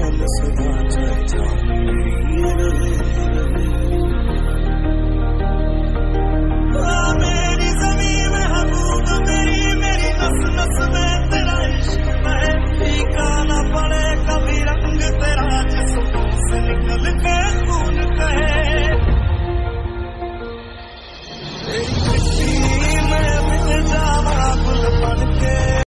Ram Sudha Jai Jai